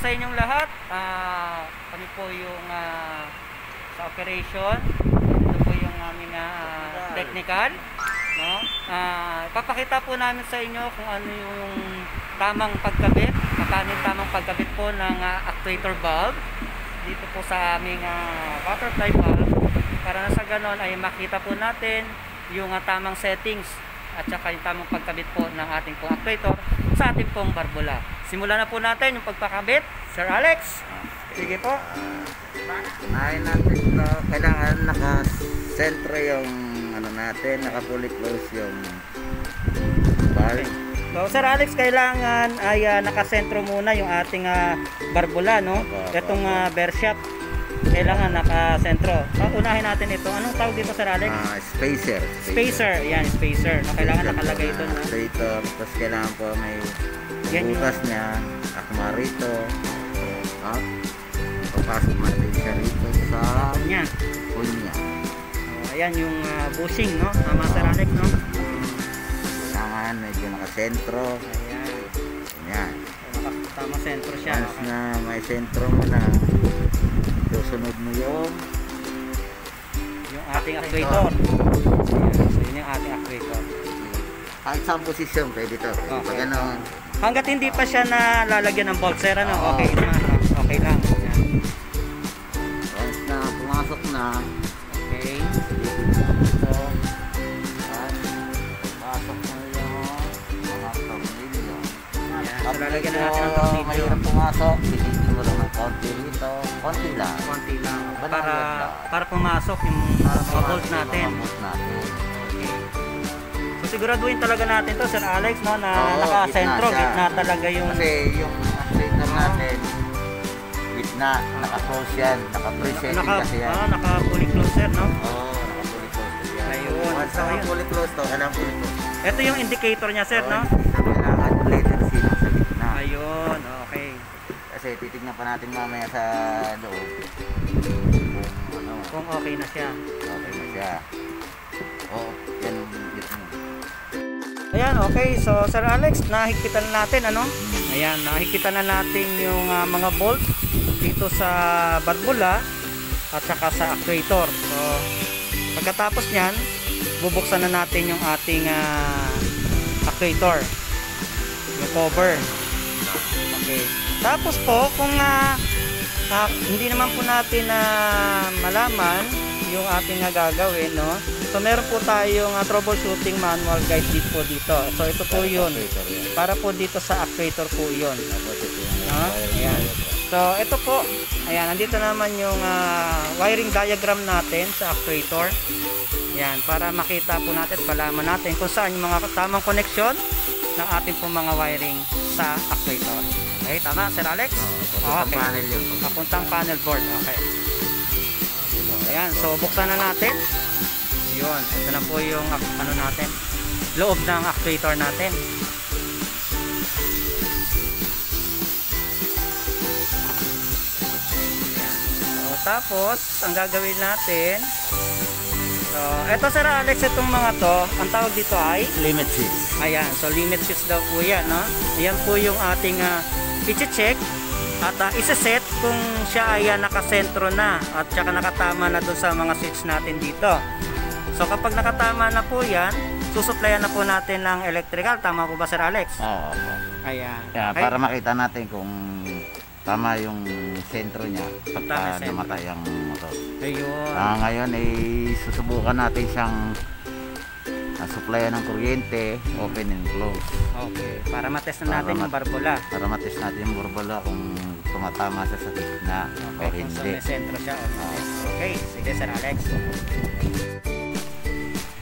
sa inyong lahat. Ah, kami po yung ah, sa operation. Ito po yung aming ah, technical. No? Ah, papakita po namin sa inyo kung ano yung tamang pagkabit, paano yung tamang pagkabit po ng ah, actuator valve dito po sa aming ah, butterfly valve para na sa ganon ay makita po natin yung ah, tamang settings at saka yung tamang pagkabit po ng ating pong actuator sa ating pong barbula. Simulan na po natin yung pagpakabit. Sir Alex, sige po. Unahin natin ito. Kailangan naka-sentro yung ano natin, naka-fully close yung valve. So, Sir Alex, kailangan ay ah, nakasentro muna yung ating ah, barbula, no? Itong uh, bear shaft, kailangan nakasentro. So, unahin natin ito. Anong tawag dito, Sir Alex? Ah, spacer. spacer. Yan, spacer. No? Kailangan Spacer nakalagay ito na. Stator. Tapos kailangan po may Yan yung- bukas niya, akma rito. Ah, papasok natin siya rito sa hole niya. Oh, ayan yung ah, bushing, no? Tama, Sir Alex, no? Kailangan medyo nakasentro. Ayan. Yan. Naka- tama sentro siya. Once Okay. na may sentro mo na, susunod mo yung Yung ating actuator. So, yun yung ating actuator. kahit saan posisyon pwede to. Okay. pa ganon. Hanggat hindi pa siya nalalagyan ng bolt, sir, ano? Oo. Okay na, no? Okay lang. Ayan. Once na pumasok na, Okay. dito, at pasok mo yung mga tornilyo. Ayan. So, lalagyan na natin ng tornilyo. Mahirap pumasok, pilitin mo lang ng rito, konti lang. Konti lang. Banayad Para, lang. para pumasok yung Para mga pumasok bolt yung natin. mga bolt natin. Okay. So, siguraduhin talaga natin to, Sir Alex, no? Na Oo, naka-sentro, gitna gitna talaga yung... Kasi yung actuator natin, gitna, naka-close yan, naka-presetting naka, kasi yan. ah, naka-fully closed, sir, no? Oo, naka-fully close kasi yan. Ayun. Once So, na ayun. fully close to, kailangan fully close. Ito yung indicator niya, sir, no? Kailangan C lang sa gitna. Ayun, okay. Kasi titignan pa natin mamaya sa loob. Kung ano, Kung okay na siya. okay na siya. Oo, yan yung gitna. Ayan, okay. So, Sir Alex, nahigpitan na natin, ano? Ayan, nahigpitan na natin yung ah, mga bolt dito sa barbula at saka sa actuator. So, pagkatapos niyan, bubuksan na natin yung ating ah, actuator. Yung cover. Okay. Tapos po, kung ah, ah, hindi naman po natin na malaman yung ating gagawin, no? So, meron po tayong ah, troubleshooting manual guide dito po dito. So, ito po yun. Para po dito sa actuator po yun. Wiring ayan. So, ito po. Ayan, nandito naman yung ah, wiring diagram natin sa actuator. Ayan, para makita po natin, palaman natin kung saan yung mga tamang koneksyon ng ating po mga wiring sa actuator. Okay, tama, Sir Alex? Papuntang Okay. panel yun. Papuntang panel board. Okay. Ayan, so buksan na natin. Yun, ito na po yung ano natin, loob ng actuator natin. So, tapos, ang gagawin natin, so, eto Sir Alex, itong mga to, ang tawag dito ay, Limit switch. Ayan, so limit switch daw po yan, no? Ayan po yung ating uh, i-check at uh, isa-set kung siya ay ah, nakasentro na at saka nakatama na doon sa mga switch natin dito. So kapag nakatama na po yan, susuplayan na po natin ng electrical. Tama po ba Sir Alex? Oo. opo. Ayan. Yeah, para makita natin kung tama yung sentro niya pagka sentro. namatay ang motor. Ayun. Ah, ngayon ay susubukan natin siyang uh, supplyan ng kuryente, open and close. Okay. Para matest na natin Para yung barbula. Para matest natin yung burbala kung tumatama siya sa gitna o Okay, kung sa hindi. sentro siya. o hindi. Okay, sige Sir Alex.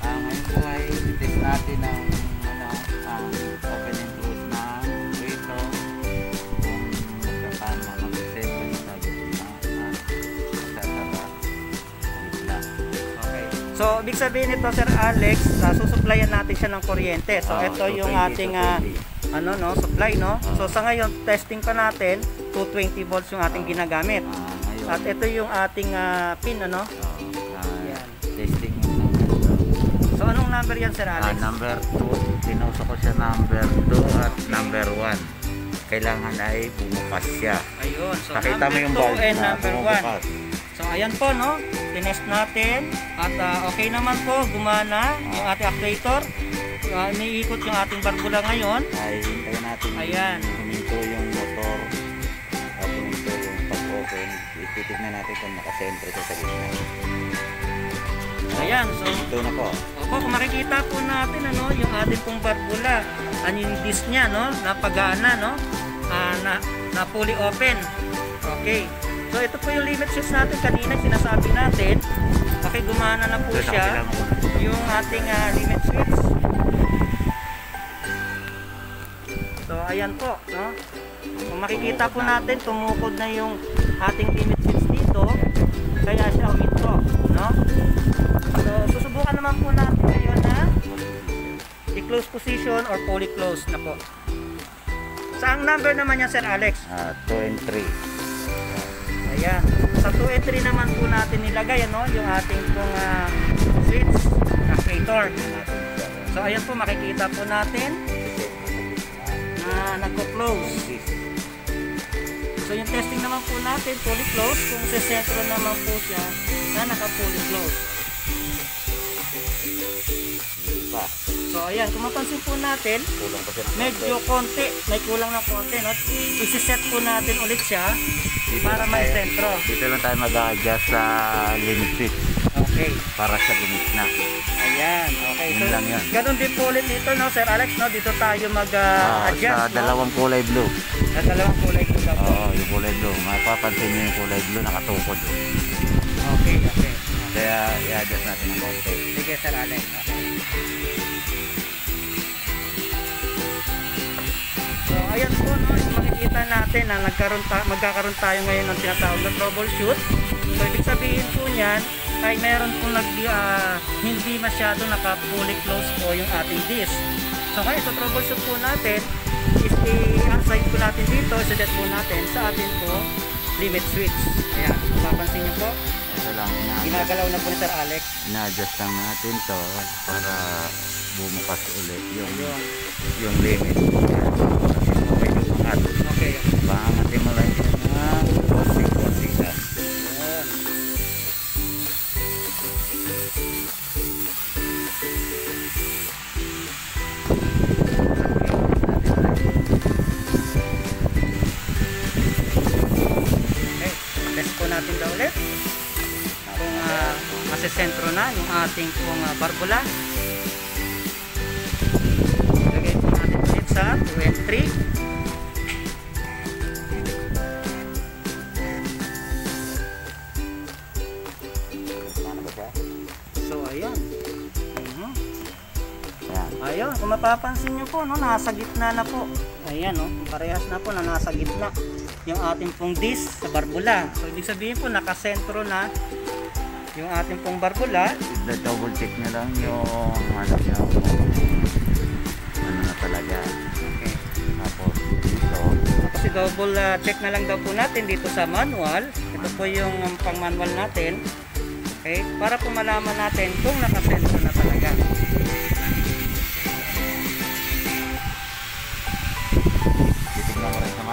Ah, ngayon po ay test natin ang So, ibig sabihin nito, Sir Alex, uh, susuplayan natin siya ng kuryente. So, Oo, ito yung 220 ating ah, 20. ano no, supply no. Oo. So, sa ngayon, testing pa natin, 220 volts yung ating ginagamit. Ah, At ito yung ating ah, pin ano. oh, ah, Yan. testing yung So, anong number yan, Sir Ah, Alex? number 2, pinuso ko siya number 2 at number 1. kailangan ay bumukas siya. Ayun. So, Nakita mo number yung 2 bulb and na number 1. So, ayan po, no? Tinest natin. At ah, okay naman po, gumana yung ating actuator. Uh, niikot yung ating barbula ngayon. Ay, hintayin natin Ayan. huminto yung motor at huminto yung pag-open. Ititignan natin kung nakasentro siya sa gitna. Ayan, so Ito na po. Opo, kung makikita po natin ano, yung ating pong barbula, ano yung disc niya, no? Napagana, no? Ah, na, na fully open. Okay. So ito po yung limit switch natin kanina, sinasabi natin. Okay, gumana na po sa siya. Yung ating ah, limit switch. So ayan po, no? Kung makikita po natin, tumukod na yung ating limit switch dito. Kaya siya uminto, no? So susubukan naman po natin ngayon na i-close position or fully close na po. Saang number naman yan, Sir Alex? Ah, 2 and 3. Ayan. Sa 2 and 3 naman po natin nilagay ano, yung ating pong ah, switch actuator. So ayan po makikita po natin na nagko-close. So yung testing naman po natin fully close kung sa sentro naman po siya na naka-fully close. Pa. So ayan, kung mapansin po natin, medyo konti, may kulang na konti, no? Isi-set po natin ulit siya para may sentro. Dito lang tayo mag-adjust sa limit switch Okay. para sa limit na. Ayan, okay. So, Yun lang yun. ganun din po ulit dito, no, Sir Alex, no? Dito tayo Ah, mag-adjust, sa dalawang kulay blue. Sa dalawang kulay ko lang. Oo, yung kulay blue. Mapapansin nyo yung kulay blue nakatukod. Okay, okay. Kaya i-adjust natin ng konti. Sige, Sir Alex. Okay. Yung makikita natin na nagkaroon ta magkakaroon tayo ngayon ng tinatawag na troubleshoot. So, ibig sabihin po niyan, ay meron pong nag, ah, hindi masyado naka-fully close po yung ating disk. So, ngayon, ito troubleshoot po natin is i-assign po natin dito, set po natin sa atin po limit switch. Ayan, kung mapansin niyo po, Ito lang, ginagalaw na po ni Sir Alex. ina-adjust lang natin to para bumukas ulit yung, Yun. yung limit. Paangatin mo lang siya na konti-konti na. Yun. Okay, test po natin daw ulit. Kung uh, masesentro na yung ating pong ah, barbula. Lagay po natin ulit sa 2 and 3. Kung mapapansin nyo po, no, nasa gitna na po. Ayan, no, parehas na po na nasa gitna yung ating pong disc sa barbula. So, ibig sabihin po, nakasentro na yung ating pong barbula. double check nyo lang yung ano nyo. Ano na talaga. Okay. Tapos dito. Tapos i-double ah, check na lang daw po natin dito sa manual. Ito po yung um, pang-manual natin. Okay? Para po malaman natin kung nakasentro na talaga.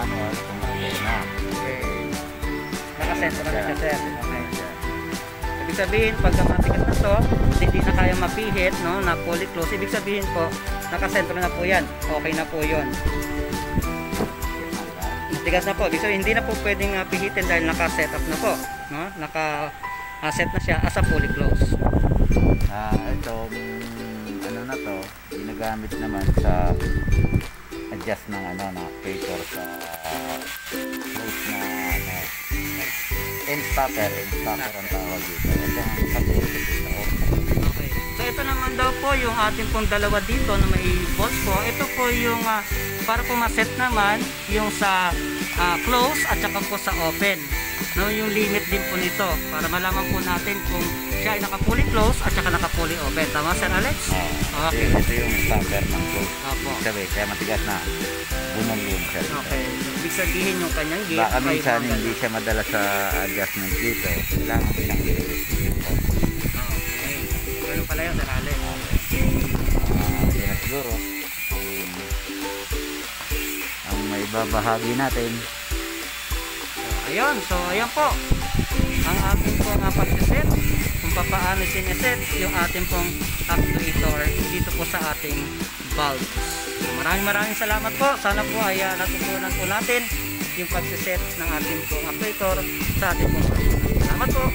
Kung okay na. Okay. Nakasentro na siya, sir. Okay. Ibig sabihin, pag matigas na to, hindi na kaya mapihit, no, na fully close, ibig sabihin po, nakasentro na po yan. Okay na po yon. Matigas na po. Ibig sabihin, hindi na po pwedeng uh, pihitin dahil naka-set up na po. No? Naka-set na siya as a fully close. Ah, itong ano na to, ginagamit naman sa adjust ng ano na paper sa close na ano end stopper, end stopper ang tawag dito. Ito ang kapulito dito. Okay. So ito naman daw po yung ating pong dalawa dito na may bolts po. Ito po yung ah, para po ma-set naman yung sa ah, close at saka po sa open. No, yung limit din po nito para malaman po natin kung siya ay naka-fully close at saka naka-fully open. Tama Sir Alex? Ah, Okay. ito, ito yung stopper ng close. Opo. Sabi, kaya matigas na. Bunong-bunong siya. dito. Okay. Ibig sabihin yung kanyang gate Baka minsan hindi siya madala sa adjustment dito. Kailangan pinang Okay. Ganun pala yun Sir Alex. Ah, yun na siguro. Ibabahagi natin. Ayun, so ayan po. Ang ating pong uh, pagsiset kung paano sineset yung ating pong actuator dito po sa ating valve. So, maraming maraming salamat po. Sana po ay uh, natutunan po natin yung pagsiset ng ating pong actuator sa ating pong. Salamat po.